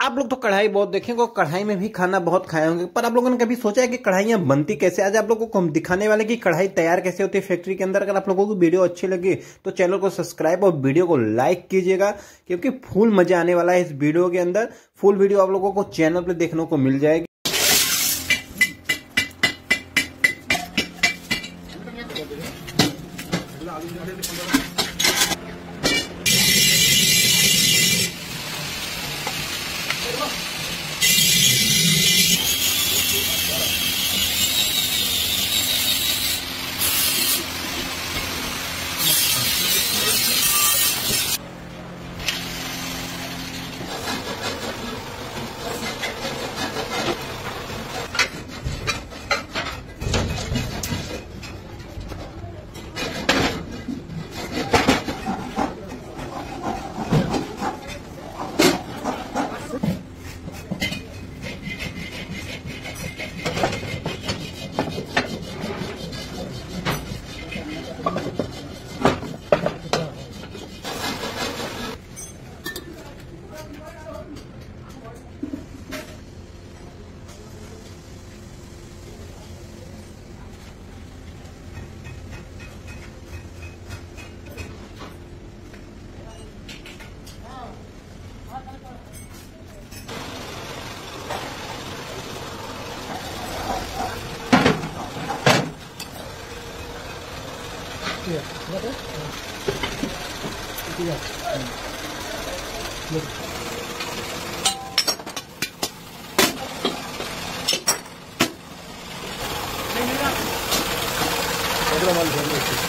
आप लोग तो कढ़ाई बहुत देखेंगे और कढ़ाई में भी खाना बहुत खाए होंगे, पर आप लोगों ने कभी सोचा है कि कढ़ाइयाँ बनती कैसे? आज आप लोगों को हम दिखाने वाले कि कढ़ाई तैयार कैसे होती है फैक्ट्री के अंदर। अगर आप लोगों को वीडियो अच्छी लगी तो चैनल को सब्सक्राइब और वीडियो को लाइक कीजिएगा, क्योंकि फुल मज़ा आने वाला है इस वीडियो के अंदर। फुल वीडियो आप लोगों को चैनल पर देखने को मिल जाएगी। Cuidado, cuidado. Cuidado. cuidado. Gracias.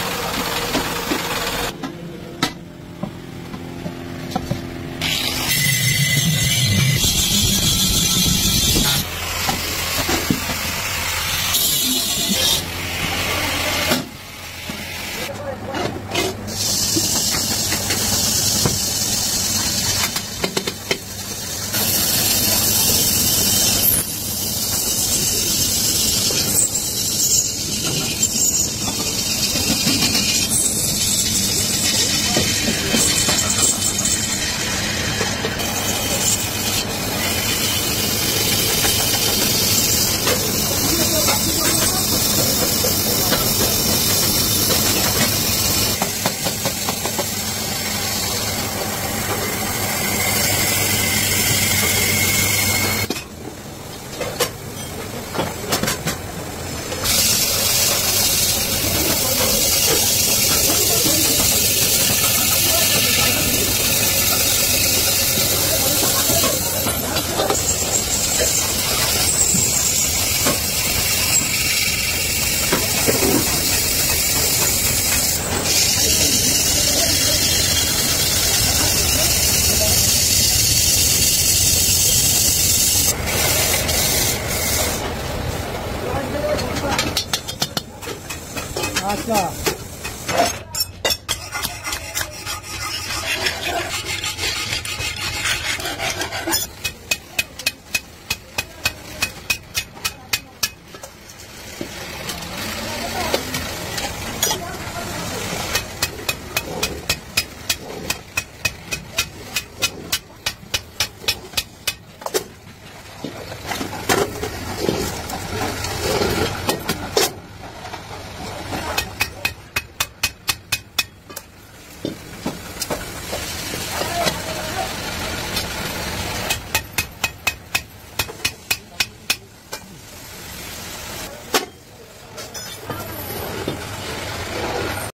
八十